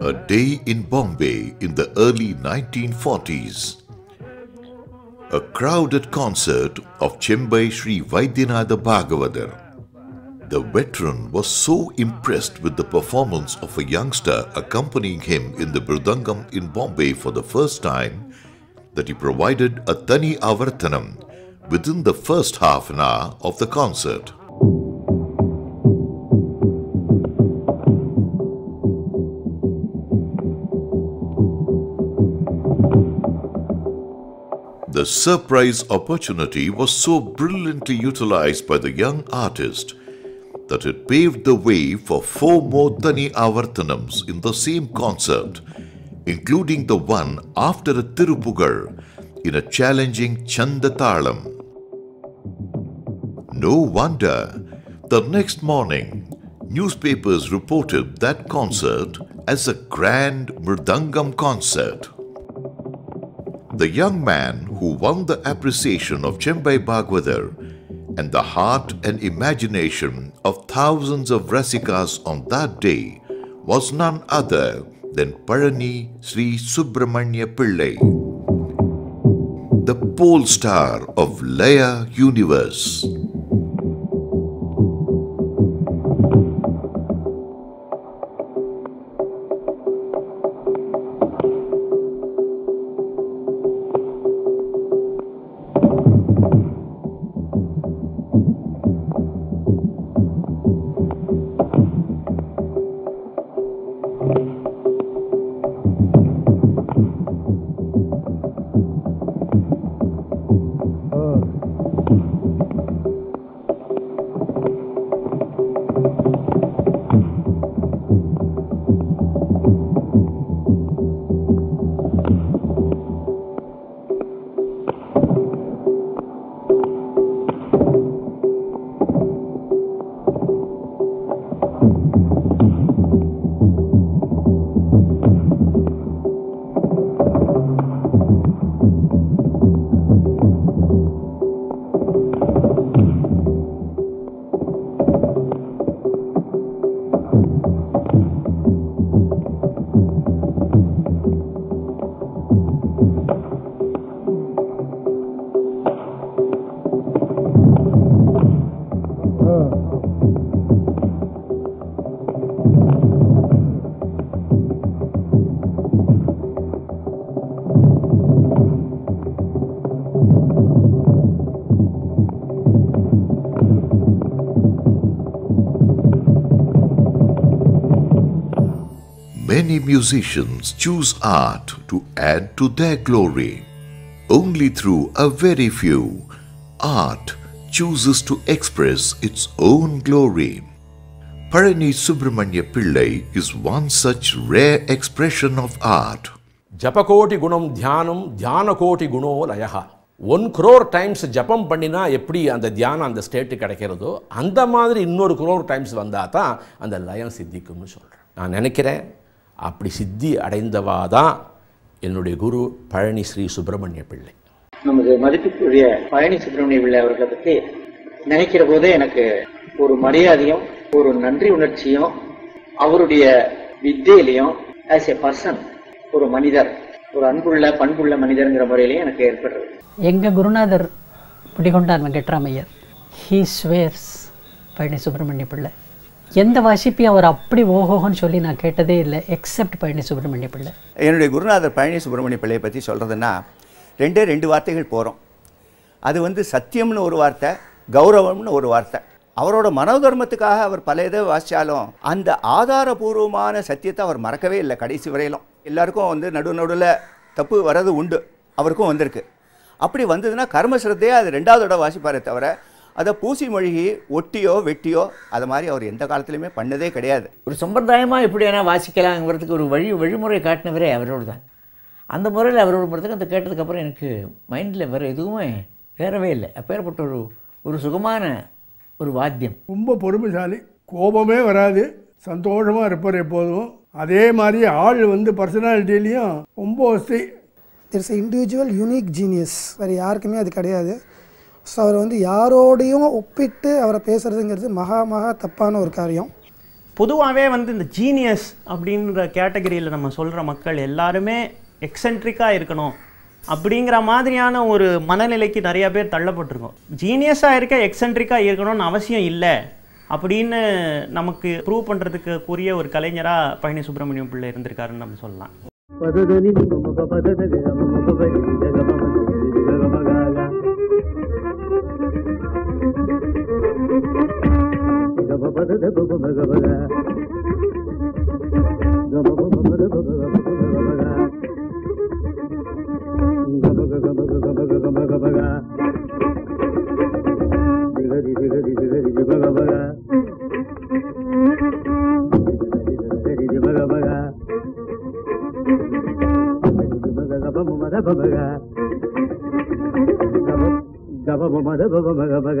A day in Bombay in the early 1940s. A crowded concert of Chembai Sri Vaidyanatha Bhagavathar. The veteran was so impressed with the performance of a youngster accompanying him in the Mridangam in Bombay for the first time that he provided a Tani Avartanam within the first half an hour of the concert. The surprise opportunity was so brilliantly utilized by the young artist that it paved the way for four more Tani Avartanams in the same concert, including the one after a Tirupugar in a challenging Chandatalam. No wonder, the next morning, newspapers reported that concert as a grand Mridangam concert. The young man who won the appreciation of Chembai Bhagavathar and the heart and imagination of thousands of Rasikas on that day was none other than Parani Sri Subramanya Pillai, the pole star of Laya Universe. musicians choose art to add to their glory. Only through a very few, art chooses to express its own glory. Parani Subramanya Pillai is one such rare expression of art. ஜபகோட்டி குணம் தியானம் தியான கோட்டி குணோ லயகா one crore times ஜபம் பண்ணினா எப்படி அந்த தியானம் அந்த ஸ்டேட்டு கிடைக்கிறதோ அந்த மாதிரி இன்னொரு குரோர் டைம்ஸ் வந்தால் தான் அந்த லயம் சித்திக்கும்னு சொல்கிறேன் நான் நினைக்கிறேன் அப்படி சித்தி அடைந்தவா தான் என்னுடைய குரு பழனி ஸ்ரீ சுப்பிரமணிய பிள்ளை. நமது மதிப்புக்குரிய பழனி சுப்பிரமணிய பிள்ளை அவர்களை பற்றி நினைக்கிற போதே எனக்கு ஒரு மரியாதையும் ஒரு நன்றி உணர்ச்சியும் அவருடைய வித்தியிலையும் ஆஸ் எ பர்சன் ஒரு மனிதர் ஒரு அன்புள்ள பண்புள்ள மனிதர்ங்கிற முறையிலையும் எனக்கு ஏற்படுறது. எங்கள் குருநாதர் பிடிகொண்டார் Venkatramaiyer. He swears Palani Subramania Pillai. எந்த வாசிப்பையும் அவர் அப்படி ஓஹோன்னு சொல்லி நான் கேட்டதே இல்லை எக்ஸப்ட் பழனி சுப்பிரமணிய பிள்ளை. என்னுடைய குருநாதர் பழனி சுப்பிரமணிய பிள்ளையை பற்றி சொல்கிறதுன்னா ரெண்டே ரெண்டு வார்த்தைகள் போகிறோம் அது வந்து சத்தியம்னு ஒரு வார்த்தை கௌரவம்னு ஒரு வார்த்தை. அவரோட மனோதர்மத்துக்காக அவர் பல இதை வாசித்தாலும் அந்த ஆதாரபூர்வமான சத்தியத்தை அவர் மறக்கவே இல்லை கடைசி வரையிலும். எல்லாருக்கும் வந்து நடு நடுவில் தப்பு வர்றது உண்டு. அவருக்கும் வந்திருக்கு. அப்படி வந்ததுன்னா கர்மசிரத்தையே அது ரெண்டாவதோட வாசிப்பாரே தவிர அதை பூசி மொழிகி ஒட்டியோ வெட்டியோ அது மாதிரி அவர் எந்த காலத்துலையுமே பண்ணதே கிடையாது. ஒரு சம்பிரதாயமாக எப்படி வேணால் வாசிக்கலாங்கிறதுக்கு ஒரு வழி வழிமுறை காட்டினவரே அவரோடு தான். அந்த முறையில் அவரோட முறத்துக்கு அந்த கேட்டதுக்கப்புறம் எனக்கு மைண்டில் வேறு எதுவுமே ஏறவே இல்லை. அப்பேற்பட்ட ஒரு ஒரு சுகமான ஒரு வாத்தியம். ரொம்ப பொறுமைசாலி. கோபமே வராது. சந்தோஷமாக இருப்பார் எப்போதும். அதே மாதிரி ஆள் வந்து பர்சனாலிட்டிலையும் ரொம்ப வசதி இட்ஸ் இண்டிவிஜுவல் யூனிக் ஜீனியஸ் வேறு யாருக்குமே அது கிடையாது. ஸோ அவர் வந்து யாரோடையும் ஒப்பிட்டு அவரை பேசுகிறதுங்கிறது மகா மகா தப்பான ஒரு காரியம். பொதுவாகவே வந்து இந்த ஜீனியஸ் அப்படின்ற கேட்டகரியில் நம்ம சொல்கிற மக்கள் எல்லாருமே எக்ஸென்ட்ரிக்காக இருக்கணும் அப்படிங்கிற மாதிரியான ஒரு மனநிலைக்கு நிறையா பேர் தள்ளப்பட்டிருக்கோம். ஜீனியஸாக இருக்க எக்ஸென்ட்ரிக்காக இருக்கணும்னு அவசியம் இல்லை அப்படின்னு நமக்கு ப்ரூவ் பண்ணுறதுக்கு கூறிய ஒரு கலைஞராக பழனி சுப்பிரமணியம் பிள்ளை இருந்திருக்காருன்னு நம்ம சொல்லலாம். గబ మద బగ బగ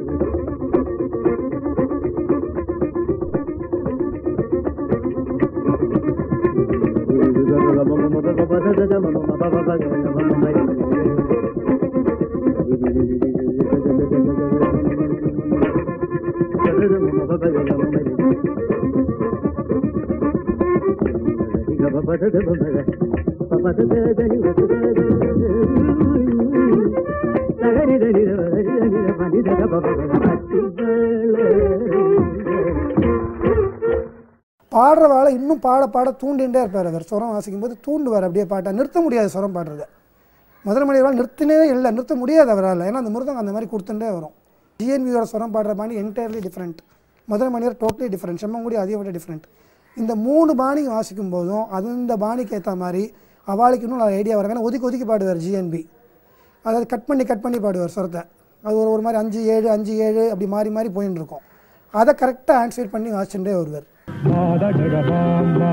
தகரிதனித பனிதக பத்தி வேளை பாடுற வேலை இன்னும் பாட பாட தூண்டிகிட்டே இருப்பார் அவர். சுரம் வாசிக்கும் போது தூண்டுவார். அப்படியே பாட்டை நிறுத்த முடியாது சுரம் பாடுறத. முதல் மொழியால் நிறுத்தினே இல்லை நிறுத்த முடியாது அவரால். ஏன்னா அந்த மிருதம் அந்த மாதிரி கொடுத்துட்டே வரும். ஜிஎன்வியோட சுரம் பாடுற பாணி என்டையர்லி டிஃப்ரெண்ட் மதுரை மனிதர் டோட்டலி டிஃப்ரெண்ட் செம்மங்குடி அதை விட டிஃப்ரெண்ட் இந்த மூணு பாணி வாசிக்கும் போதும் அது இந்த பாணிக்கு ஏற்ற மாதிரி அவளுக்கு இன்னும் ஐடியா ஐடியா வரேன் ஒதுக்கி ஒதுக்கி பாடுவார் ஜிஎன்பி அதாவது கட் பண்ணி கட் பண்ணி பாடுவார் சுரத்தை. அது ஒரு ஒரு மாதிரி அஞ்சு ஏழு அஞ்சு ஏழு அப்படி மாறி மாறி போயின்னு இருக்கும். அதை கரெக்டாக ஆன்சர் பண்ணி வாசிச்சுட்டே வருவார். Mada Gaga Bomba.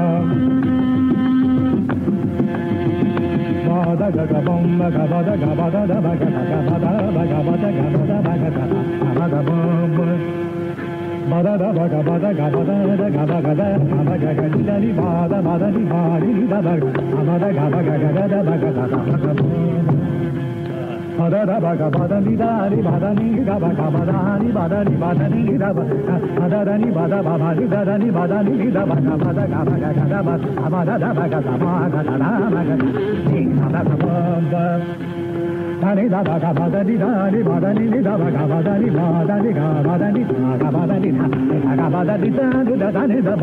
Mada Gaga Bomba, Gaba Daga Bada Daba Gaga Bada Baga Bada Gaba Daba Gaga Bada Bomba. Bada Daba Gaba Daga Bada Daga Baga Daba Gaga Dali Bada Bada Di Bari Daba Bada Gaba Gaga Daba Gaga Bada Bomba. பதத பக பதனி தாரி பதனி தப கபதானி பதனி பதனி தப பதனி பத பபதி ததனி பதனி தப கபத கபக கதப கபத தபக தமாக தடாமக நீ கபத பம்ப దని దబ గబదని దాని బదని దబ గబదని బాదని గబదని గబదని గబదని దాని దదని దబ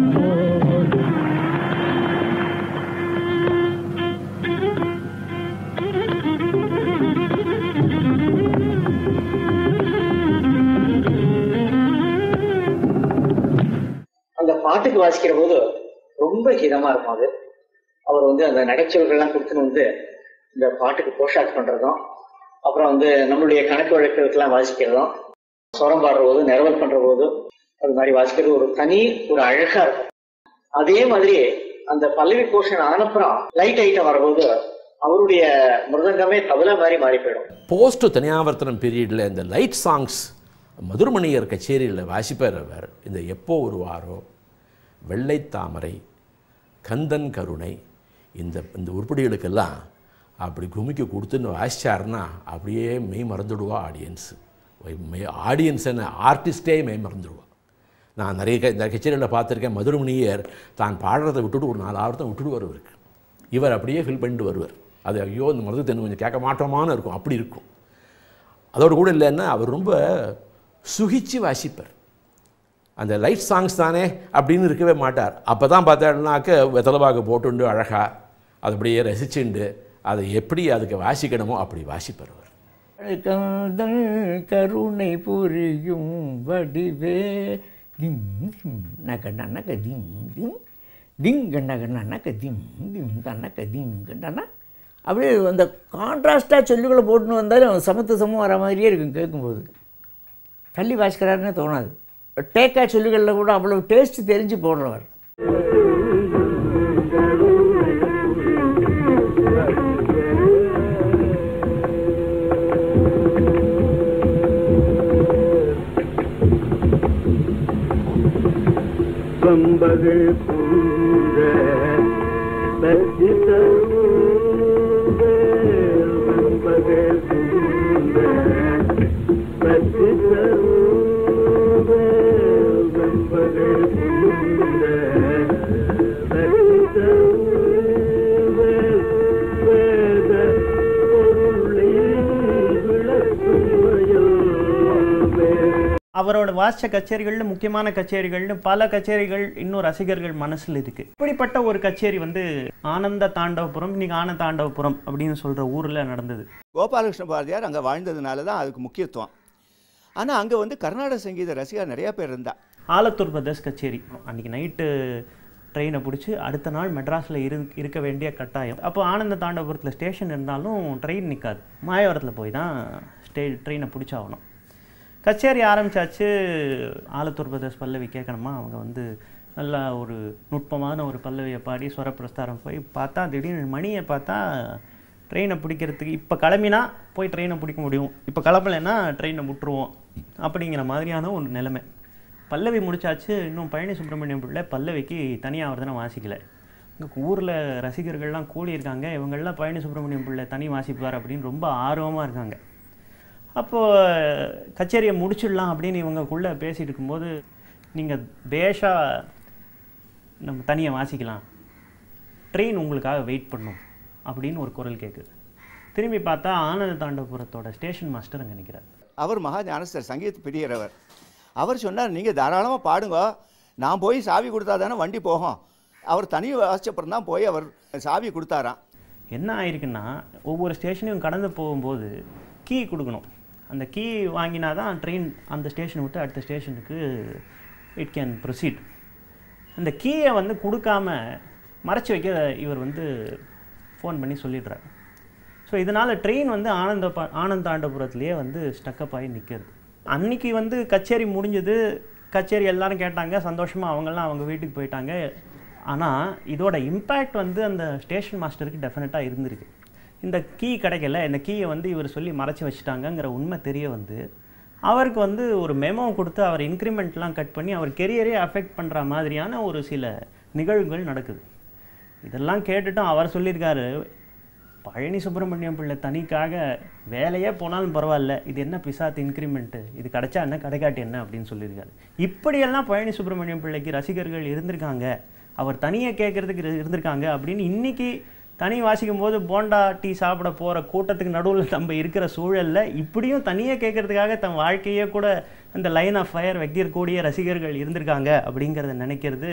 பாட்டுக்கு வாசிக்கிற போது ரொம்ப ஹிதமா இருக்கும் அது. அவர் வந்து அந்த நகைச்சுவைகள்லாம் கொடுத்துன்னு வந்து இந்த பாட்டுக்கு போஷாக் பண்றதும் அப்புறம் வந்து நம்மளுடைய கணக்கு வழக்குகளுக்கெல்லாம் வாசிக்கிறதும் சுரம் பாடுற போது நிரவல் பண்ற போது அது மாதிரி வாசிக்கிறது ஒரு தனி ஒரு அழகா இருக்கும். அதே மாதிரி அந்த பல்லவி போர்ஷன் ஆனப்புறம் லைட் ஐட்டம் வரும்போது அவருடைய மிருதங்கமே தவிர மாதிரி மாறி போயிடும். போஸ்ட் தனியாவர்த்தனம் பீரியடில் இந்த லைட் சாங்ஸ் மதுர்மணியர் கச்சேரியில் வாசிப்பார் அவர். இந்த எப்போ ஒரு வாரோ வெள்ளை தாமரை கந்தன் கருணை இந்த இந்த உருப்படிகளுக்கெல்லாம் அப்படி குமிக்க கொடுத்துன்னு வாசிச்சாருன்னா அப்படியே மெய் மறந்துடுவா ஆடியன்ஸு மெய் ஆடியன்ஸ் என்ன? ஆர்டிஸ்டே மெய் மறந்துடுவா. நான் நிறைய க- இந்த கச்சேரியில் பார்த்துருக்கேன். மதுரமுனியர் தான் பாடுறதை விட்டுட்டு ஒரு நாலு ஆவரத்தை விட்டுட்டு வருவருக்கு இவர் அப்படியே ஃபில் பண்ணிட்டு வருவார். அது ஐயோ இந்த மருது கொஞ்சம் கேட்க மாட்டோமான்னு இருக்கும். அப்படி இருக்கும். அதோடு கூட இல்லைன்னா அவர் ரொம்ப சுகிச்சு வாசிப்பார். அந்த லைட் சாங்ஸ் தானே அப்படின்னு இருக்கவே மாட்டார். அப்போ தான் பார்த்தாருனாக்க வெத்தலபாக போட்டுண்டு அழகாக அது அப்படியே ரசிச்சுண்டு அதை எப்படி அதுக்கு வாசிக்கணுமோ அப்படி வாசிப்பார் அவர். காதல் கருணை புரியும் வடிவே திம் திம் நகண்டனக திம் திம் திங்க நக திம் திம் தன்னக திம் கண்டனா அப்படியே அந்த கான்ட்ராஸ்டாக சொல்லுகளை போட்டுன்னு வந்தாலும் சமத்து சமம் வர மாதிரியே இருக்கும் கேட்கும்போது. தள்ளி வாசிக்கிறாருன்னு தோணாது. டேக்கா சொல்லுகளில் கூட அவ்வளோ டேஸ்ட்டு தெரிஞ்சு போடுறவர். கம்பகள் பூங்க. பசித்தூங்க கம்பகள் பூங்க. பசித்தூங்க அவரோட வாசிச்ச கச்சேரிகள்ல முக்கியமான கச்சேரிகள்னு பல கச்சேரிகள் இன்னும் ரசிகர்கள் மனசுல இருக்கு. இப்படிப்பட்ட ஒரு கச்சேரி வந்து ஆனந்த தாண்டவபுரம் இன்னைக்கு ஆனந்த தாண்டவபுரம் அப்படின்னு சொல்ற ஊர்ல நடந்தது. கோபாலகிருஷ்ண பாரதியார் அங்கே வாழ்ந்ததுனால தான் அதுக்கு முக்கியத்துவம். ஆனால் அங்கே வந்து கர்நாடக சங்கீத ரசிகர் நிறையா பேர் இருந்தா. ஆலத்தூர் பிரதர்ஸ் கச்சேரி. அன்னைக்கு நைட்டு ட்ரெயினை பிடிச்சி அடுத்த நாள் மெட்ராஸில் இரு இருக்க வேண்டிய கட்டாயம். அப்போ ஆனந்த தாண்டவபுரத்தில் ஸ்டேஷன் இருந்தாலும் ட்ரெயின் நிற்காது மாயவரத்தில் போய் தான் ஸ்டே ட்ரெயினை பிடிச்சாகணும். கச்சேரி ஆரம்பிச்சாச்சு. ஆலத்தூர் பிரதேஷ் பல்லவி கேட்கணுமா? அவங்க வந்து நல்லா ஒரு நுட்பமான ஒரு பல்லவியை பாடி ஸ்வரப்பிரஸ்தாரம் போய் பார்த்தா திடீர்னு மணியை பார்த்தா ட்ரெயினை பிடிக்கிறதுக்கு இப்போ கிளம்பினா போய் ட்ரெயினை பிடிக்க முடியும். இப்போ கிளம்பலைன்னா ட்ரெயினை விட்டுருவோம். அப்படிங்கிற மாதிரியான ஒரு நிலைமை. பல்லவி முடிச்சாச்சு. இன்னும் பழனி சுப்பிரமணியம் பிள்ளை பல்லவிக்கு தனியாக அவர் வாசிக்கலை. இங்கே ஊரில் ரசிகர்கள்லாம் கூடி இருக்காங்க இவங்கெல்லாம் பழனி சுப்பிரமணியம் பிள்ளை தனி வாசிப்பார் அப்படின்னு ரொம்ப ஆர்வமாக இருக்காங்க. அப்போது கச்சேரியை முடிச்சிடலாம் அப்படின்னு இவங்கக்குள்ளே பேசிட்டு இருக்கும்போது நீங்கள் பேஷா நம்ம தனியாக வாசிக்கலாம். ட்ரெயின் உங்களுக்காக வெயிட் பண்ணும் அப்படின்னு ஒரு குரல் கேட்குது திரும்பி பார்த்தா ஆனந்த தாண்டபுரத்தோட ஸ்டேஷன் மாஸ்டர் அங்கே நிற்கிறார் அவர் மகா ஞானஸ்தர் சங்கீத பிரியரவர் அவர். சொன்னார் நீங்கள் தாராளமாக பாடுங்க. நான் போய் சாவி கொடுத்தா தானே வண்டி போகும். அவர் தனி வாசிச்சப்புறம் தான் போய் அவர் சாவி கொடுத்தாராம். என்ன ஆயிருக்குன்னா ஒவ்வொரு ஸ்டேஷனையும் கடந்து போகும்போது கீ கொடுக்கணும். அந்த கீ வாங்கினா தான் ட்ரெயின் அந்த ஸ்டேஷனை விட்டு அடுத்த ஸ்டேஷனுக்கு இட் கேன் ப்ரொசீட் அந்த கீயை வந்து கொடுக்காம மறைச்சி வைக்க இவர் வந்து ஃபோன் பண்ணி சொல்லிடுறாரு. ஸோ இதனால் ட்ரெயின் வந்து ஆனந்த ஆனந்தாண்டபுரத்துலேயே வந்து ஸ்டக்கப் ஆகி நிற்கிறது அன்னைக்கு வந்து கச்சேரி முடிஞ்சது. கச்சேரி எல்லாரும் கேட்டாங்க. சந்தோஷமாக அவங்கெல்லாம் அவங்க வீட்டுக்கு போயிட்டாங்க. ஆனால் இதோட இம்பேக்ட் வந்து அந்த ஸ்டேஷன் மாஸ்டருக்கு டெஃபினட்டாக இருந்திருக்கு. இந்த கீ கிடைக்கல இந்த கீயை வந்து இவர் சொல்லி மறைச்சி வச்சுட்டாங்கங்கிற உண்மை தெரிய வந்து அவருக்கு வந்து ஒரு மெமோ கொடுத்து அவர் இன்க்ரிமெண்ட்லாம் கட் பண்ணி அவர் கெரியரே அஃபெக்ட் பண்ணுற மாதிரியான ஒரு சில நிகழ்வுகள் நடக்குது. இதெல்லாம் கேட்டுட்டும் அவர் சொல்லியிருக்காரு பழனி சுப்பிரமணியம் பிள்ளை தனிக்காக வேலையே போனாலும் பரவாயில்ல இது என்ன பிசாத் இன்க்ரிமெண்ட்டு இது கிடைச்சா என்ன கிடைக்காட்டி என்ன அப்படின்னு சொல்லியிருக்காரு. இப்படியெல்லாம் பழனி சுப்பிரமணியம் பிள்ளைக்கு ரசிகர்கள் இருந்திருக்காங்க அவர் தனியாக கேட்கறதுக்கு இருந்திருக்காங்க அப்படின்னு இன்னைக்கு தனி வாசிக்கும் போது போண்டா டீ சாப்பிட போகிற கூட்டத்துக்கு நடுவில் நம்ம இருக்கிற சூழலில் இப்படியும் தனியாக கேட்கறதுக்காக தன் வாழ்க்கையே கூட அந்த லைன் ஆஃப் ஃபயர் வைக்கக்கூடிய ரசிகர்கள் இருந்திருக்காங்க அப்படிங்கிறத நினைக்கிறது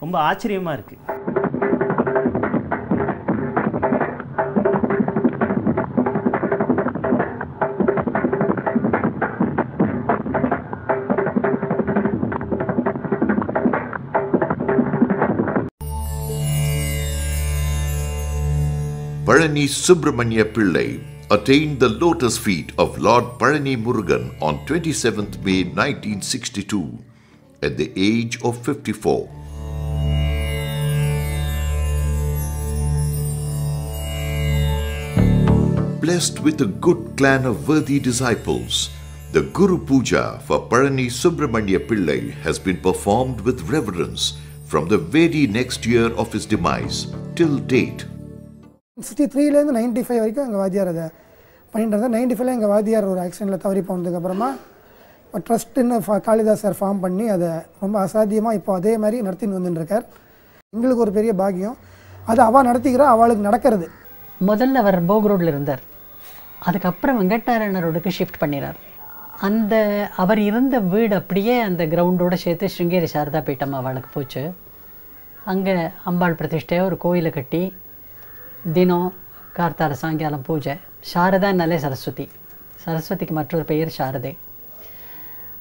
ரொம்ப ஆச்சரியமாக இருக்குது Parani Subramanya Pillai attained the lotus feet of Lord Parani Murugan on 27th May 1962 at the age of 54. Blessed with a good clan of worthy disciples, the Guru Puja for Parani Subramanya Pillai has been performed with reverence from the very next year of his demise till date. Sixty த்ரீலேருந்து ninety five வரைக்கும் எங்கள் வாத்தியார் அதை பண்ணிட்டு இருந்தார். Ninety ஃபைவ்ல எங்கள் வாத்தியார் ஒரு ஆக்சிடெண்ட்டில் தவறி போனதுக்கப்புறமா ட்ரஸ்ட்டுன்னு ஃபா காளிதாஸ் சார் ஃபார்ம் பண்ணி அதை ரொம்ப அசாத்தியமாக இப்போ அதே மாதிரி நடத்தின்னு வந்துட்டு இருக்கார் எங்களுக்கு ஒரு பெரிய பாக்கியம். அது அவள் நடத்திக்கிறா அவளுக்கு நடக்கிறது. முதல்ல அவர் போக் ரோடில் இருந்தார். அதுக்கப்புறம் வெங்கட்நாராயண ரோடுக்கு ஷிஃப்ட் பண்ணினார் அந்த அவர் இருந்த வீடு அப்படியே அந்த கிரவுண்டோட சேர்த்து ஸ்ருங்கேரி சாரதா பீட்டம் அவளுக்கு போச்சு. அங்கே அம்பாள் பிரதிஷ்டையாக ஒரு கோயிலை கட்டி தினம் கார்த்தால சாயங்காலம் பூஜை. சாரதான்னாலே சரஸ்வதி. சரஸ்வதிக்கு மற்றொரு பெயர் சாரதை.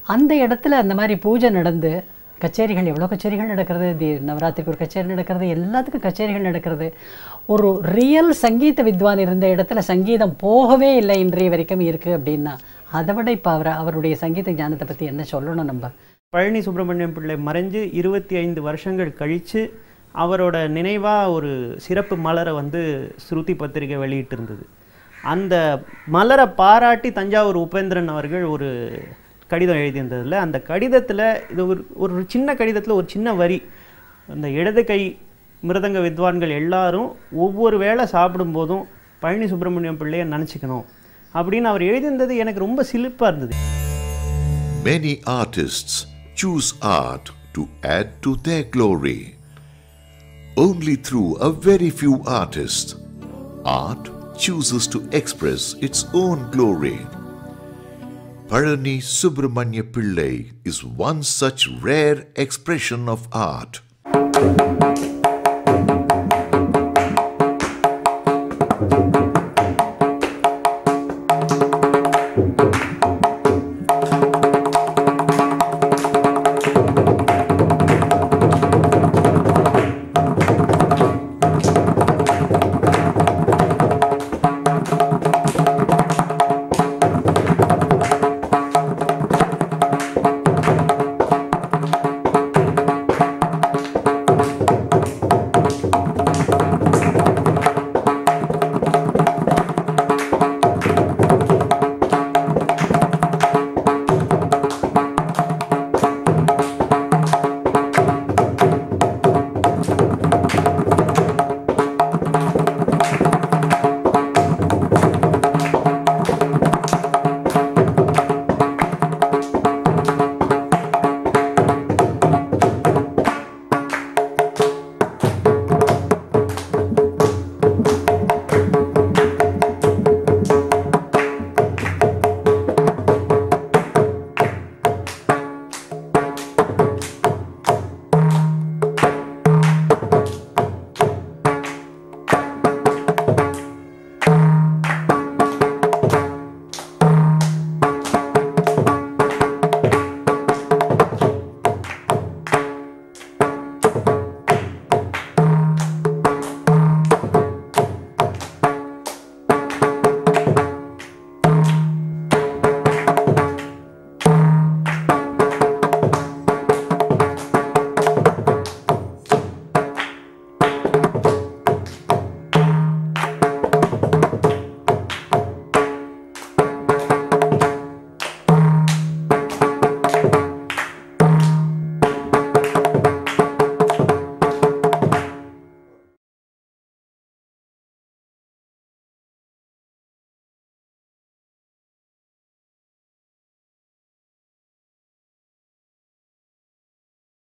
அந்த இடத்துல அந்த மாதிரி பூஜை நடந்து கச்சேரிகள் எவ்வளோ கச்சேரிகள் நடக்கிறது? தி நவராத்திரிக்கு ஒரு கச்சேரி நடக்கிறது எல்லாத்துக்கும் கச்சேரிகள் நடக்கிறது. ஒரு ரியல் சங்கீத வித்வான் இருந்த இடத்துல சங்கீதம் போகவே இல்லை இன்றைய வரைக்கும் இருக்குது அப்படின்னா அதை விட இப்போ அவர் அவருடைய சங்கீத ஞானத்தை பற்றி என்ன சொல்லணும் நம்ம? பழனி சுப்பிரமணியம் பிள்ளை மறைஞ்சு இருபத்தி ஐந்து வருஷங்கள் கழித்து அவரோட நினைவாக ஒரு சிறப்பு மலரை வந்து ஸ்ருதி பத்திரிகை வெளியிட்டிருந்தது அந்த மலரை பாராட்டி தஞ்சாவூர் உபேந்திரன் அவர்கள் ஒரு கடிதம் எழுதியிருந்ததில் அந்த கடிதத்தில் இது ஒரு ஒரு சின்ன கடிதத்தில் ஒரு சின்ன வரி அந்த இடது கை மிருதங்க வித்வான்கள் எல்லாரும் ஒவ்வொரு வேளை சாப்பிடும்போதும் பழனி சுப்பிரமணியம் பிள்ளையை நினச்சிக்கணும் அப்படின்னு அவர் எழுதியிருந்தது எனக்கு ரொம்ப சிலிப்பாக இருந்தது Many artists choose art to add to their glory. Only through a very few artists, art chooses to express its own glory. Parani Subramanya Pillai is one such rare expression of art.